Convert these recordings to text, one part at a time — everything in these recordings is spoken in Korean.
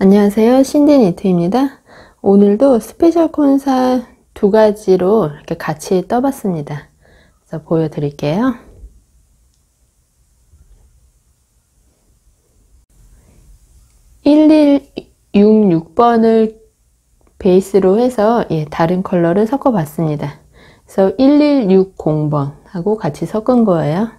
안녕하세요. 신디 니트입니다. 오늘도 스페셜 콘사 두 가지로 이렇게 같이 떠봤습니다. 그래서 보여드릴게요. (1166번을) 베이스로 해서 예, 다른 컬러를 섞어 봤습니다. 그래서 1160번 하고 같이 섞은 거예요.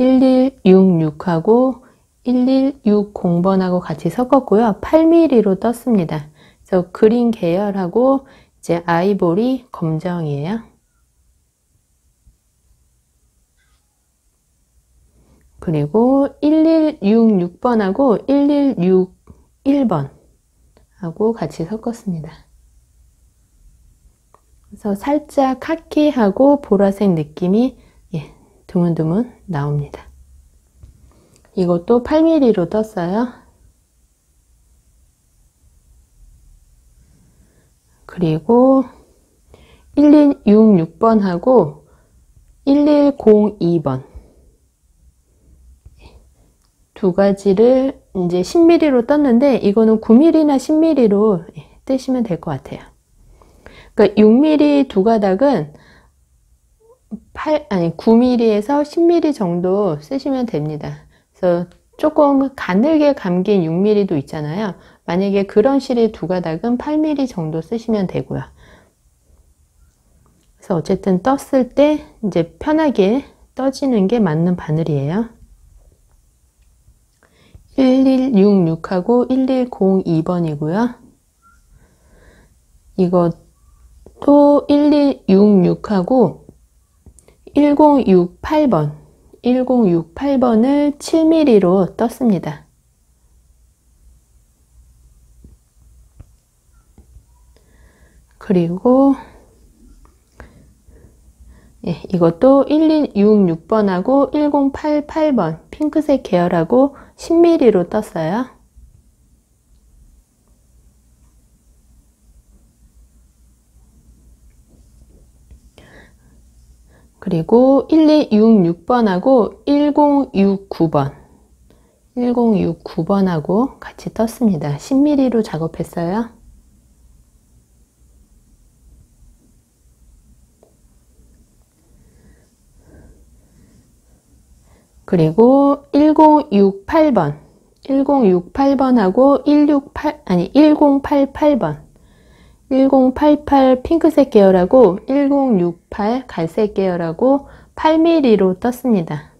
1166하고 1160번하고 같이 섞었고요. 8mm로 떴습니다. 그래서 그린 계열하고 이제 아이보리 검정이에요. 그리고 1166번하고 1161번 하고 같이 섞었습니다. 그래서 살짝 카키하고 보라색 느낌이 예, 드문드문 나옵니다. 이것도 8mm로 떴어요. 그리고 1166번하고 1102번 두 가지를 이제 10mm로 떴는데 이거는 9mm나 10mm로 뜨시면 될 것 같아요. 그러니까 6mm 두 가닥은 8 아니 9mm에서 10mm 정도 쓰시면 됩니다. 그래서 조금 가늘게 감긴 6mm도 있잖아요. 만약에 그런 실의 두 가닥은 8mm 정도 쓰시면 되고요. 그래서 어쨌든 떴을 때 이제 편하게 떠지는 게 맞는 바늘이에요. 1166하고 1102번이고요. 이것도 1166하고 1068번 1068번을 7mm로 떴습니다. 그리고 예, 이것도 1266번하고 1088번 핑크색 계열하고 10mm로 떴어요. 그리고 1266번하고 1069번 1069번하고 같이 떴습니다. 10mm로 작업했어요. 그리고 1068번 1068번하고 168 아니 1088번 1088 핑크색 계열하고 1068 갈색 계열하고 8mm로 떴습니다.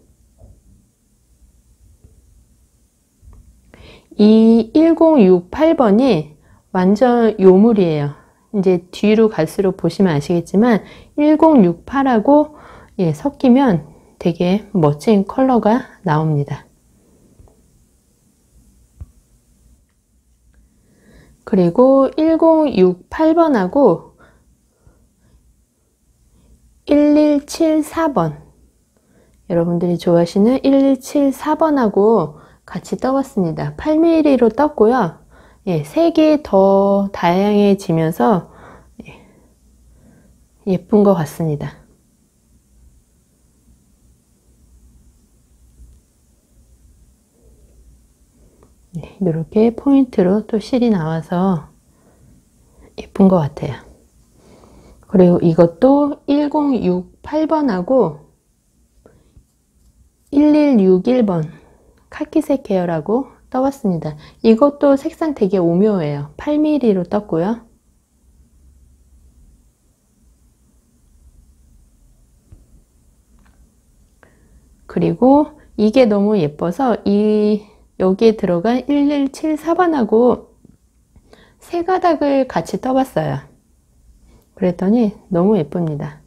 이 1068번이 완전 요물이에요. 이제 뒤로 갈수록 보시면 아시겠지만 1068하고 예, 섞이면 되게 멋진 컬러가 나옵니다. 그리고 1068번하고 1174번 여러분들이 좋아하시는 1174번하고 같이 떠봤습니다. 8mm로 떴고요. 예, 색이 더 다양해지면서 예, 예쁜 것 같습니다. 이렇게 포인트로 또 실이 나와서 예쁜 것 같아요. 그리고 이것도 1068번하고 1161번 카키색 계열하고 떠봤습니다. 이것도 색상 되게 오묘해요. 8mm로 떴고요. 그리고 이게 너무 예뻐서 이 여기에 들어간 1174번하고 세 가닥을 같이 떠봤어요. 그랬더니 너무 예쁩니다.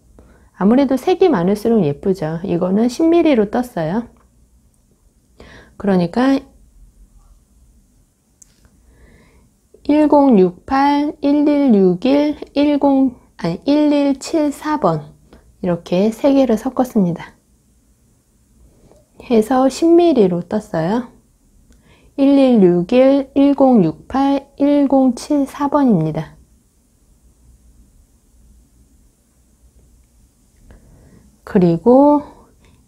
아무래도 색이 많을수록 예쁘죠. 이거는 10mm로 떴어요. 그러니까 1068, 1161, 10, 아니 1174번 이렇게 세 개를 섞었습니다. 해서 10mm로 떴어요. 1161, 1068, 1074번입니다. 그리고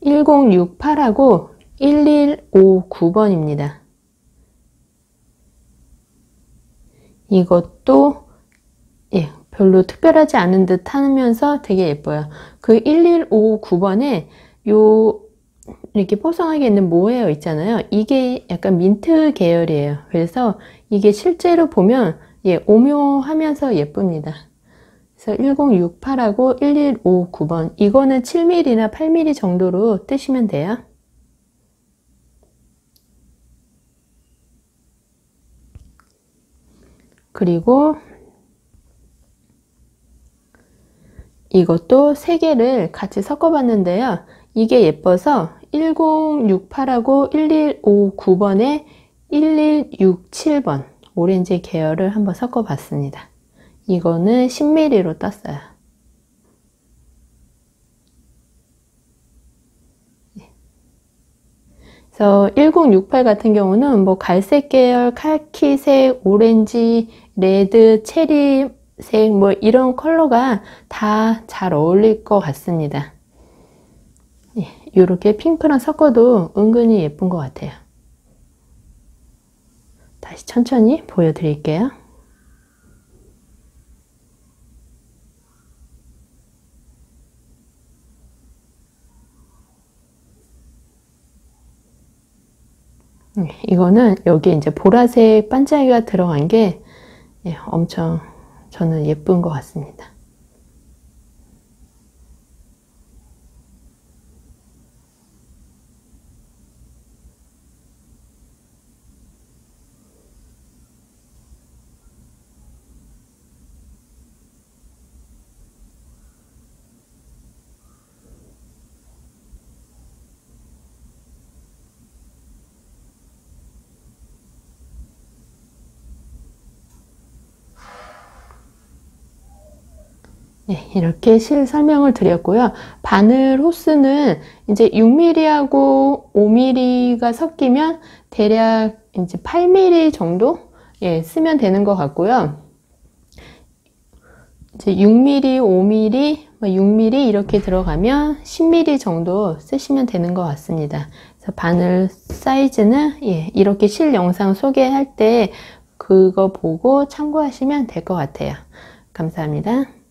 1068하고 1159번입니다. 이것도 예, 별로 특별하지 않은 듯 하면서 되게 예뻐요. 그 1159번에 요 이렇게 뽀송하게 있는 모헤어 있잖아요. 이게 약간 민트 계열이에요. 그래서 이게 실제로 보면 예, 오묘하면서 예쁩니다. 그래서 1068하고 1159번 이거는 7mm나 8mm 정도로 뜨시면 돼요. 그리고 이것도 세 개를 같이 섞어 봤는데요. 이게 예뻐서 1068하고 1159번에 1167번 오렌지 계열을 한번 섞어 봤습니다. 이거는 10mm로 떴어요. 그래서 1068 같은 경우는 뭐 갈색 계열, 카키색, 오렌지, 레드, 체리색 뭐 이런 컬러가 다 잘 어울릴 것 같습니다. 이렇게 핑크랑 섞어도 은근히 예쁜 것 같아요. 다시 천천히 보여드릴게요. 네, 이거는 여기 이제 보라색 반짝이가 들어간 게 예, 엄청 저는 예쁜 것 같습니다. 네, 이렇게 실 설명을 드렸고요. 바늘 호스는 이제 6mm하고 5mm가 섞이면 대략 이제 8mm 정도 예, 쓰면 되는 것 같고요. 이제 6mm, 5mm, 6mm 이렇게 들어가면 10mm 정도 쓰시면 되는 것 같습니다. 그래서 바늘 사이즈는 예, 이렇게 실 영상 소개할 때 그거 보고 참고하시면 될 것 같아요. 감사합니다.